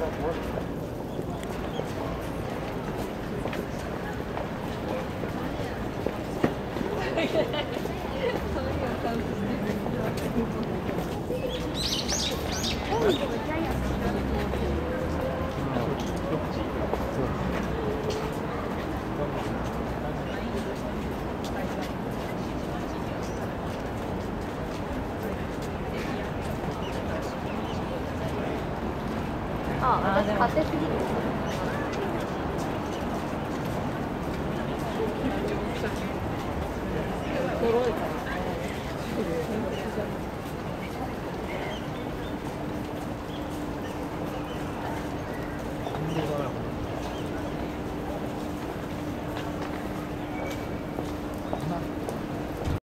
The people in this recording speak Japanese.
が無あ私勝手すぎるといから。